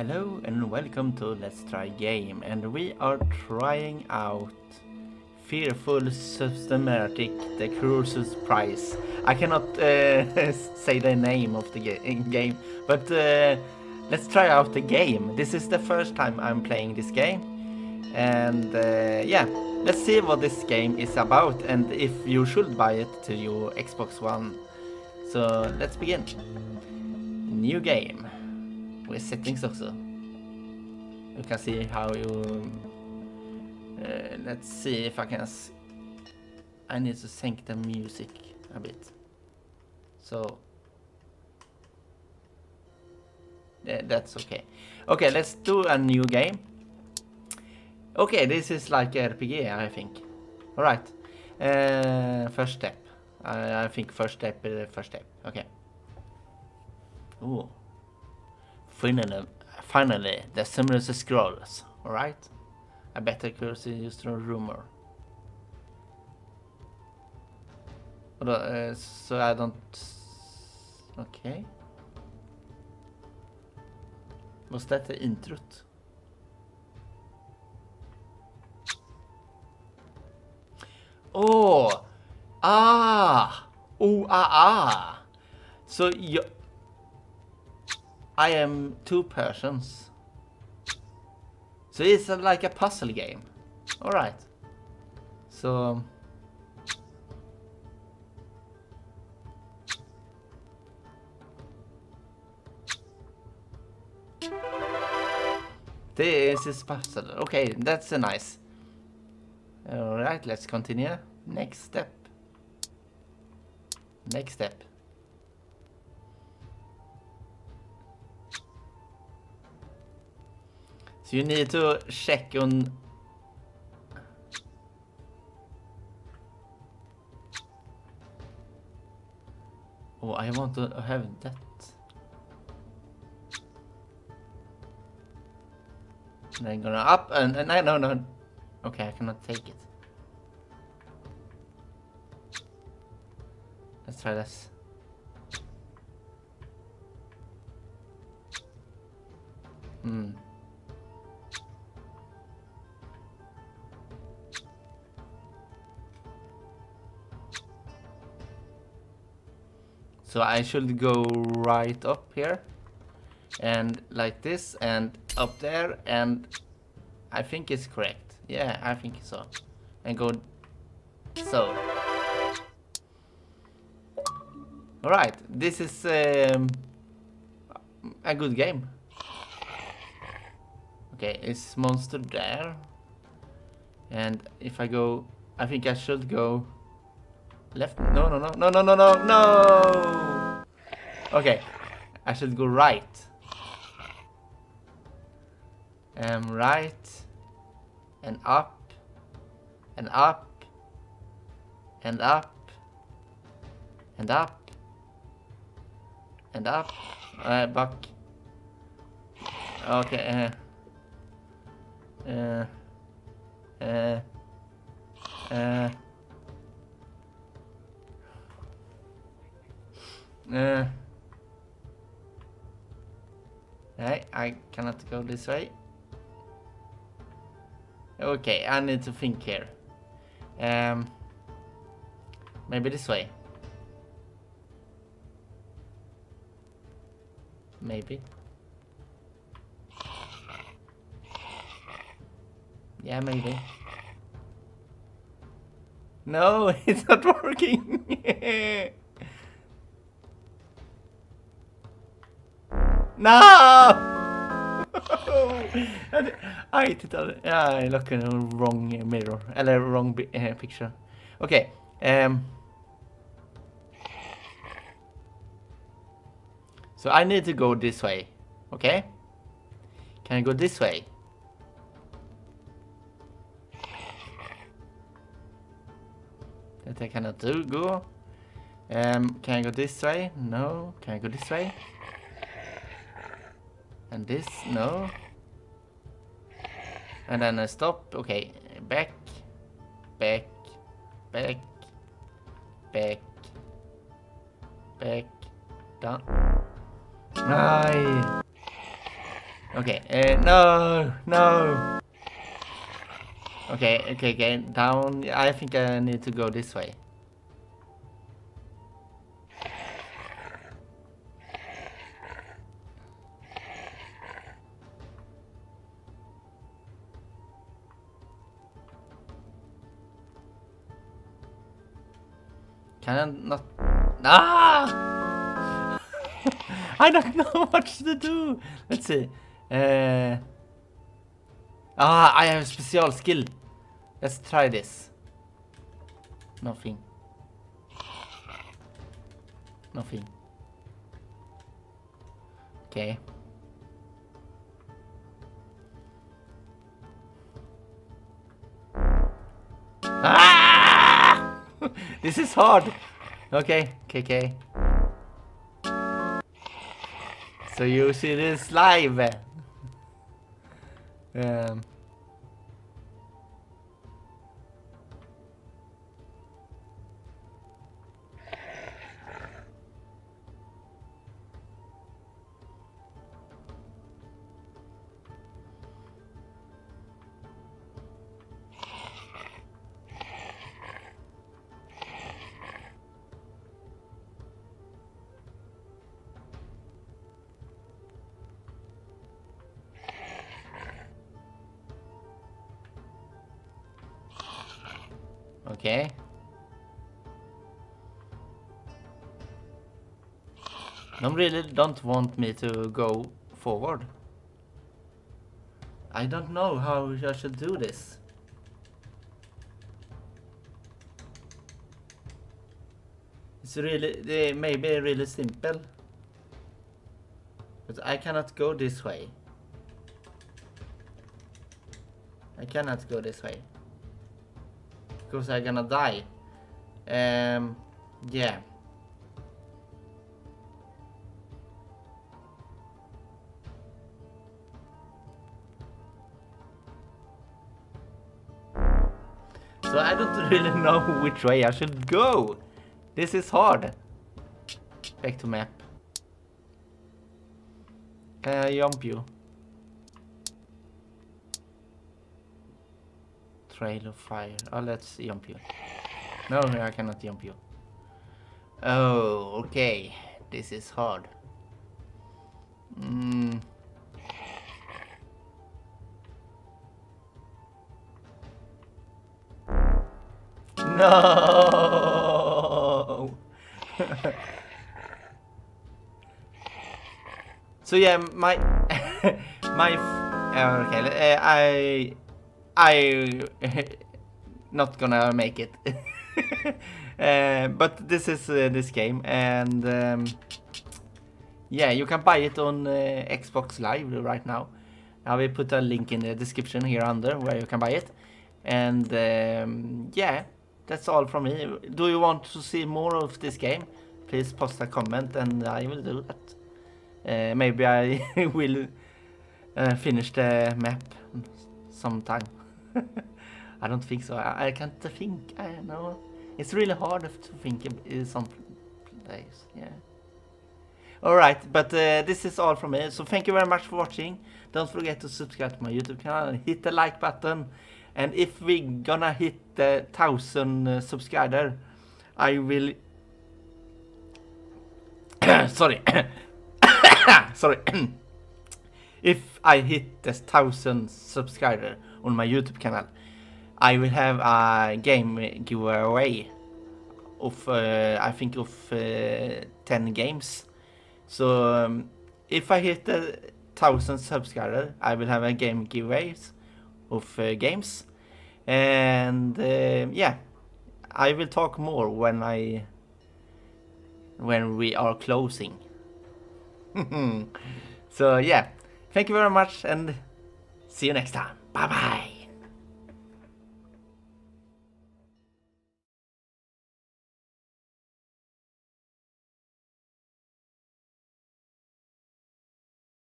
Hello and welcome to Let's Try Game and we are trying out Fearful Systematic The Crucis Prize. I cannot uh, say the name of the game but uh, let's try out the game. This is the first time I'm playing this game and uh, yeah let's see what this game is about and if you should buy it to your Xbox One. So let's begin. New game with settings also. You can see how you... Uh, let's see if I can... I need to sync the music a bit. So... Yeah, that's okay. Okay, let's do a new game. Okay, this is like RPG, I think. Alright. Uh, first step. I, I think first step is the first step. Okay. Ooh. Finally, finally, the similar scrolls. Alright. A better curse is just a rumor. Uh, so I don't... Okay. Was that the introt? Oh! Ah! Oh, ah, ah! So you... I am two persons. So it's like a puzzle game. Alright. So... This is puzzle. Okay, that's a nice. Alright, let's continue. Next step. Next step. So you need to check on Oh, I want to have that. And I'm gonna up and, and I no no. Okay, I cannot take it. Let's try this. Hmm. So I should go right up here and like this and up there and I think it's correct. Yeah, I think so. And go so. Alright, this is um, a good game. Okay, it's monster there? And if I go, I think I should go left. No, no, no, no, no, no, no, no. Okay, I should go right. Um, right and up and up and up and up and up, uh, back. Okay. Uh, uh, uh, uh, uh. Hey, I cannot go this way. Okay, I need to think here. Um, maybe this way. Maybe. Yeah, maybe. No, it's not working. no! I tittade. Jag looked in the wrong mirror. Eller wrong uh, picture. Okay. Um, So I need to go this way. Okay? Can I go this way? That I cannot do. Go. Um, can I go this way? No. Can I go this way? And this? No. And then I stop. Okay. Back. Back. Back. Back. Back. Down. Nej. Okay, uh, no, no. Okay, okay, okay, down. I think I need to go this way. Can I not? Ah! I don't know what to do. Let's see. Uh, ah, I have a special skill. Let's try this. Nothing. Nothing. Okay. This is hard. Okay, KK. So you see this live. Um. Okay. They really don't want me to go forward. I don't know how I should do this. It's really, they may be really simple. But I cannot go this way. I cannot go this way because I'm gonna die. Um, yeah. So I don't really know which way I should go. This is hard. Back to map. Can I jump you? Trail of fire. Oh, let's jump you. No, I cannot jump you. Oh, okay. This is hard. Mm. No! so yeah, my my uh, okay, uh, I I not gonna make it. uh, but this is uh, this game, and um, yeah, you can buy it on uh, Xbox Live right now. I will put a link in the description here under where you can buy it. And um, yeah, that's all from me. Do you want to see more of this game? Please post a comment and I will do that. Uh, maybe I will uh, finish the map sometime. I don't think so. I, I, can't think. I don't know. It's really hard to think in some place. Yeah. Alright, but uh, this is all from me. So thank you very much for watching. Don't forget to subscribe to my YouTube channel hit the like button. And if we gonna hit the thousand uh, subscriber, I will... Sorry. Sorry. if I hit the thousand subscriber, on my YouTube channel. I will have a game giveaway of uh, I think of uh, 10 games. So um, if I hit a thousand subscribers, I will have a game giveaways of uh, games, and uh, yeah, I will talk more when I when we are closing. so yeah, thank you very much and see you next time. Bye bye.